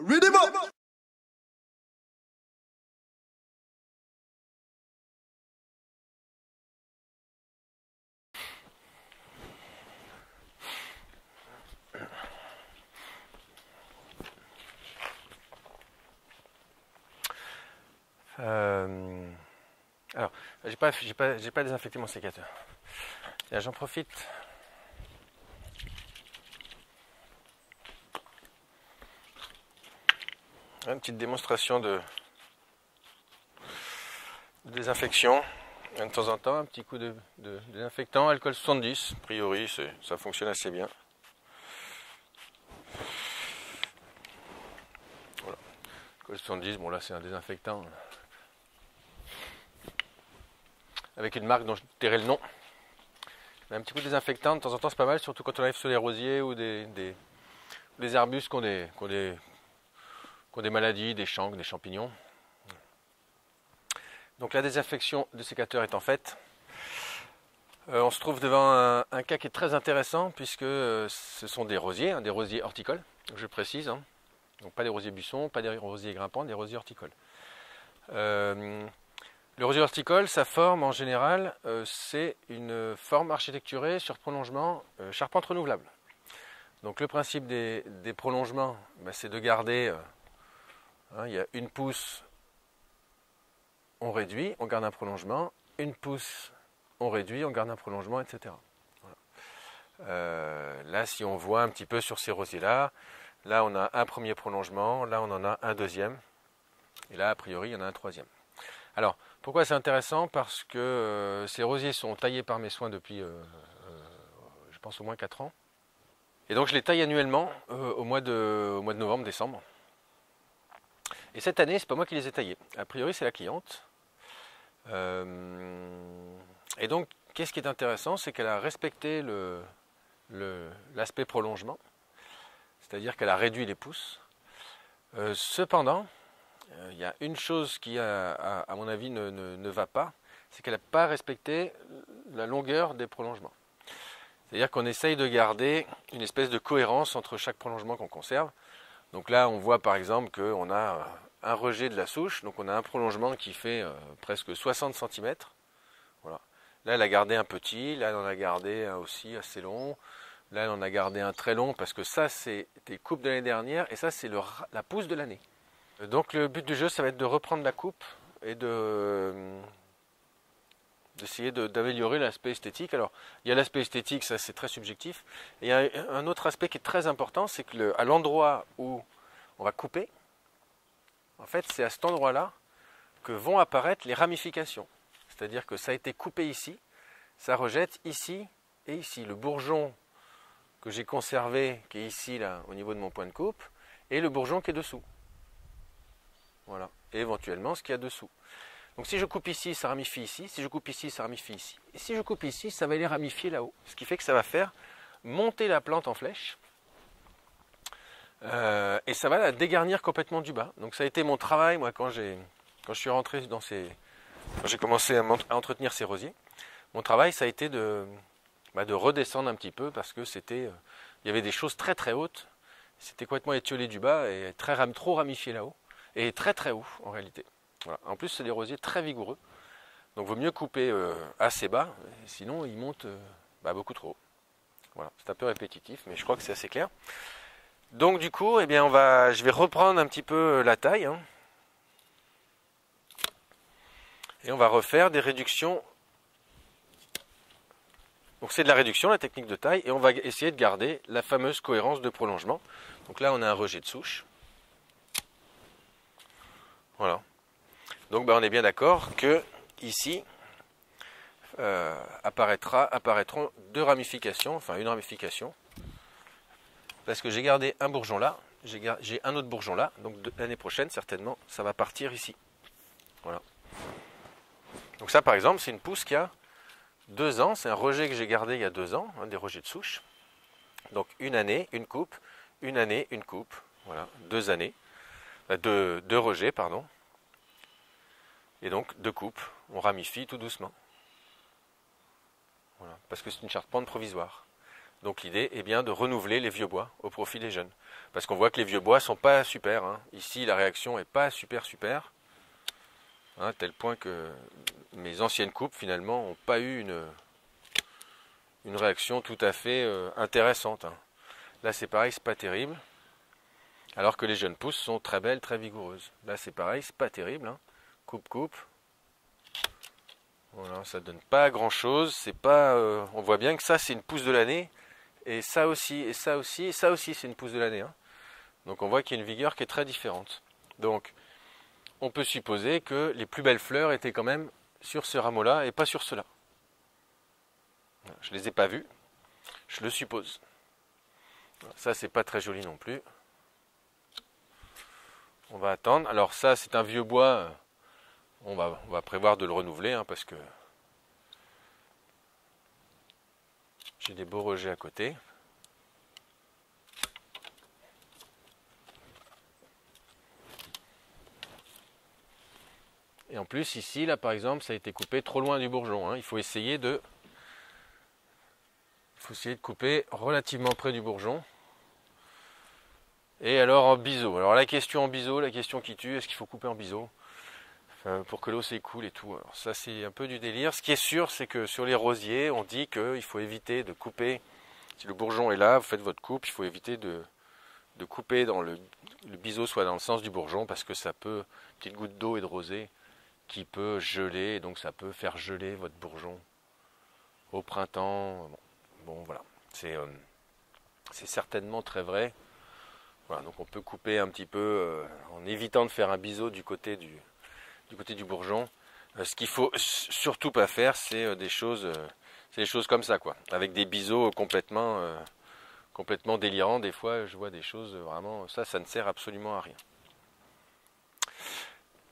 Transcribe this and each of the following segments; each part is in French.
Read him up! Euh, alors, j'ai pas, j'ai pas, j'ai pas désinfecté mon sécateur. Là, j'en profite. Une petite démonstration de, désinfection. De temps en temps, un petit coup de, désinfectant, alcool 70. A priori, ça fonctionne assez bien. Voilà. Alcool 70, bon là c'est un désinfectant avec une marque dont je tairai le nom. Un petit coup de désinfectant, de temps en temps, c'est pas mal, surtout quand on arrive sur les rosiers ou des, des, arbustes qui ont des, qui des maladies, des chancres, des champignons. Donc la désinfection du sécateur est en fait. Euh, on se trouve devant un, cas qui est très intéressant puisque euh, ce sont des rosiers, hein, des rosiers horticoles, je précise. Hein. Donc pas des rosiers buissons, pas des rosiers grimpants, des rosiers horticoles. Euh, le rosier horticole, sa forme en général, c'est une forme architecturée sur prolongement charpente renouvelable. Donc le principe des, prolongements, ben, c'est de garder, hein, il y a une pousse, on réduit, on garde un prolongement, une pousse, on réduit, on garde un prolongement, etc. là, si on voit un petit peu sur ces rosiers-là, là on a un premier prolongement, là on en a un deuxième, et là a priori il y en a un troisième. Alors, pourquoi c'est intéressant? Parce que euh, ces rosiers sont taillés par mes soins depuis, euh, euh, je pense, au moins 4 ans. Et donc je les taille annuellement au, mois de, au mois de novembre, décembre. Et cette année, c'est pas moi qui les ai taillés. A priori, c'est la cliente. et donc, qu'est-ce qui est intéressant C'est qu'elle a respecté l'aspect prolongement. C'est-à-dire qu'elle a réduit les pousses. cependant, euh, il y a une chose qui, à, mon avis, ne, va pas, c'est qu'elle n'a pas respecté la longueur des prolongements. C'est-à-dire qu'on essaye de garder une espèce de cohérence entre chaque prolongement qu'on conserve. Donc là, on voit par exemple qu'on a un rejet de la souche, donc on a un prolongement qui fait euh, presque 60 cm. Voilà. Là, elle a gardé un petit, là, elle en a gardé un aussi assez long. Là, elle en a gardé un très long parce que ça, c'est des coupes de l'année dernière et ça, c'est la pousse de l'année. Donc le but du jeu, ça va être de reprendre la coupe et de d'essayer d'améliorer l'aspect esthétique. Alors, il y a l'aspect esthétique, ça c'est très subjectif. Et il y a un autre aspect qui est très important, c'est que à l'endroit où on va couper, en fait, c'est à cet endroit-là que vont apparaître les ramifications. C'est-à-dire que ça a été coupé ici, ça rejette ici et ici. Le bourgeon que j'ai conservé, qui est ici, là, au niveau de mon point de coupe, et le bourgeon qui est dessous. Voilà. Et éventuellement ce qu'il y a dessous. Donc si je coupe ici, ça ramifie ici. Si je coupe ici, ça ramifie ici. Et si je coupe ici, ça va aller ramifier là-haut. Ce qui fait que ça va faire monter la plante en flèche. Euh, et ça va la dégarnir complètement du bas. Donc ça a été mon travail, moi, quand, j'ai, quand je suis rentré dans ces... Quand j'ai commencé à, entretenir ces rosiers. Mon travail, ça a été de, bah, de redescendre un petit peu parce que c'était... Euh, il y avait des choses très très hautes. C'était complètement étiolé du bas et très, trop ramifié là-haut et très très haut en réalité. En plus, c'est des rosiers très vigoureux. Donc, vaut mieux couper euh, assez bas, sinon ils montent euh, bah, beaucoup trop haut. Voilà, c'est un peu répétitif, mais je crois que c'est assez clair. Donc, du coup, eh bien, on va, je vais reprendre un petit peu euh, la taille. Hein. et on va refaire des réductions. Donc, c'est de la réduction, la technique de taille, et on va essayer de garder la fameuse cohérence de prolongement. Donc là, on a un rejet de souche. Voilà. Donc ben, on est bien d'accord que ici euh, apparaîtra, apparaîtront deux ramifications, enfin une ramification, parce que j'ai gardé un bourgeon là, j'ai un autre bourgeon là, donc l'année prochaine certainement ça va partir ici. Voilà. Donc ça par exemple c'est une pousse qui a deux ans, c'est un rejet que j'ai gardé il y a deux ans, des rejets de souche. Donc une année, une coupe, une année, une coupe, voilà, deux années. Euh, de, rejet, pardon. Et donc de coupe, on ramifie tout doucement. Voilà, parce que c'est une charpente provisoire. Donc l'idée est bien de renouveler les vieux bois au profit des jeunes. Parce qu'on voit que les vieux bois sont pas super. hein. Ici, la réaction est pas super super. Hein, tel point que mes anciennes coupes, finalement, n'ont pas eu une, une réaction tout à fait euh, intéressante. hein. Là, c'est pareil, c'est pas terrible. Alors que les jeunes pousses sont très belles, très vigoureuses. Là, c'est pareil, c'est pas terrible. Coupe, coupe. Voilà, ça donne pas grand chose. C'est pas. euh, on voit bien que ça, c'est une pousse de l'année. Et ça aussi, et ça aussi, et ça aussi, c'est une pousse de l'année. hein. Donc on voit qu'il y a une vigueur qui est très différente. Donc, on peut supposer que les plus belles fleurs étaient quand même sur ce rameau-là et pas sur cela. Je les ai pas vues. Je le suppose. Ça, c'est pas très joli non plus. On va attendre. Alors ça, c'est un vieux bois. On va, on va prévoir de le renouveler hein, parce que j'ai des beaux rejets à côté. Et en plus, ici, là, par exemple, ça a été coupé trop loin du bourgeon. hein. Il faut essayer de, il faut essayer de couper relativement près du bourgeon. Et alors en biseau. Alors la question en biseau, la question qui tue, est-ce qu'il faut couper en biseau? Enfin, pour que l'eau s'écoule et tout. Ça c'est un peu du délire. Ce qui est sûr, c'est que sur les rosiers, on dit qu'il faut éviter de couper. Si le bourgeon est là, vous faites votre coupe, il faut éviter de, de couper dans le, biseau soit dans le sens du bourgeon parce que ça peut, une petite goutte d'eau et de rosée qui peut geler, et donc ça peut faire geler votre bourgeon au printemps. Bon, voilà, c'est euh, certainement très vrai. Voilà, donc on peut couper un petit peu euh, en évitant de faire un biseau du côté du, du côté du bourgeon. Euh, ce qu'il faut surtout pas faire, c'est euh, des choses, euh, c'est des choses comme ça, quoi, avec des biseaux complètement, complètement délirants. Des fois, je vois des choses vraiment, ça, ça ne sert absolument à rien.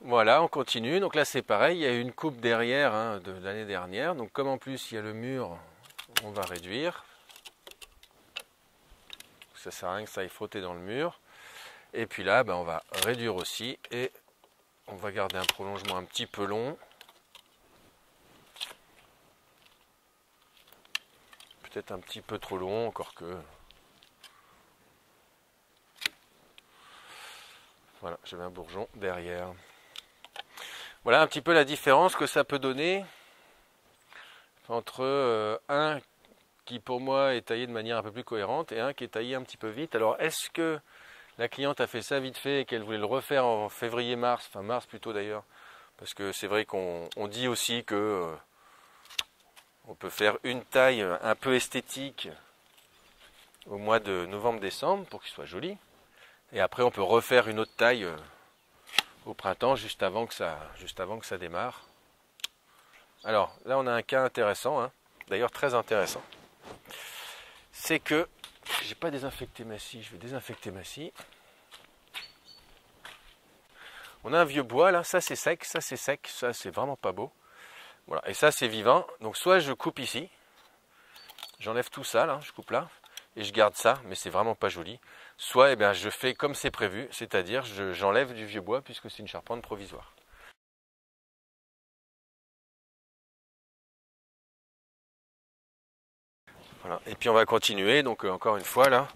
Voilà, on continue. Donc là, c'est pareil. Il y a une coupe derrière hein, de l'année dernière. Donc comme en plus il y a le mur, on va réduire. Ça sert à rien que ça aille frotter dans le mur. Et puis là, ben, on va réduire aussi et on va garder un prolongement un petit peu long. Peut-être un petit peu trop long, encore que. Voilà, j'avais un bourgeon derrière. Voilà un petit peu la différence que ça peut donner entre euh, un qui pour moi est taillé de manière un peu plus cohérente et un qui est taillé un petit peu vite. Alors est-ce que la cliente a fait ça vite fait et qu'elle voulait le refaire en février-mars, enfin mars plutôt d'ailleurs, parce que c'est vrai qu'on on dit aussi que euh, on peut faire une taille un peu esthétique au mois de novembre-décembre pour qu'il soit joli, et après on peut refaire une autre taille euh, au printemps juste avant que ça, juste avant que ça démarre. Alors là on a un cas intéressant, hein, d'ailleurs très intéressant. C'est que j'ai pas désinfecté ma scie, je vais désinfecter ma scie. On a un vieux bois là, ça c'est sec, ça c'est sec, ça c'est vraiment pas beau. Voilà, et ça c'est vivant. Donc soit je coupe ici, j'enlève tout ça là, je coupe là, et je garde ça, mais c'est vraiment pas joli. Soit eh bien, je fais comme c'est prévu, c'est-à-dire je- j'enlève du vieux bois puisque c'est une charpente provisoire. Et puis on va continuer, donc euh, encore une fois là,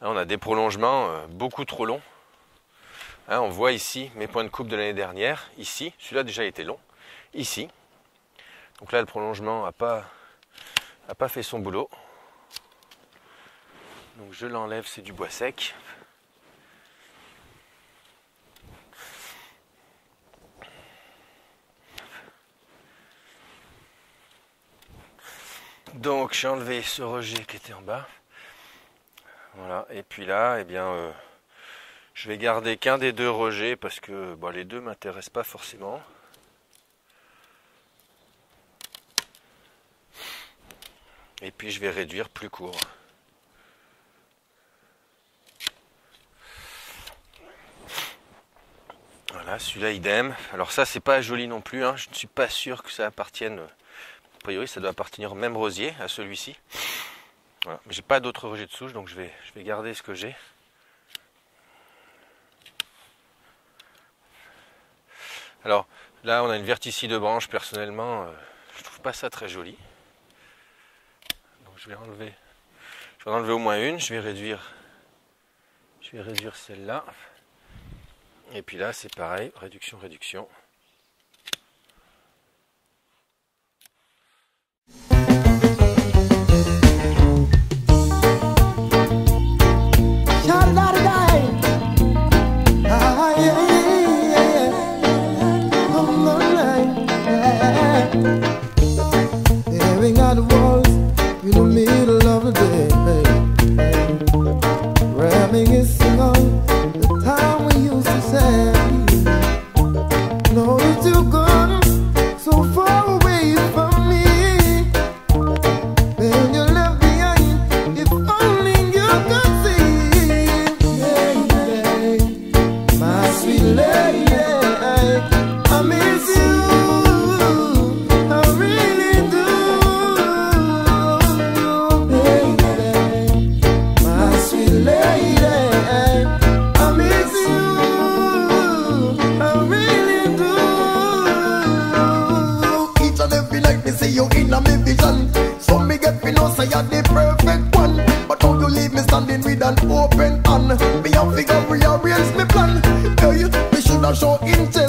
Là, on a des prolongements euh, beaucoup trop longs. Hein, on voit ici mes points de coupe de l'année dernière, ici, celui-là déjà était long, ici. Donc là le prolongement n'a a pas fait son boulot. Donc je l'enlève, c'est du bois sec. Donc j'ai enlevé ce rejet qui était en bas. Voilà, et puis là, eh bien, euh, je vais garder qu'un des deux rejets parce que les deux m'intéressent pas forcément. Et puis je vais réduire plus court. Voilà, celui-là idem. Alors ça c'est pas joli non plus, hein. je ne suis pas sûr que ça appartienne. Priori ça doit appartenir au même rosier, à celui-ci. J'ai pas d'autres rejets de souche, donc je vais, je vais garder ce que j'ai. Alors là on a une verticille de branche, personnellement, euh, je trouve pas ça très joli. Donc je vais enlever. faut en enlever au moins une. Je vais réduire, je vais réduire celle-là. Et puis là, c'est pareil, réduction, réduction. one. But how you leave me standing with an open hand? Me have to go rearrange me plan. Girl, me should have show intent.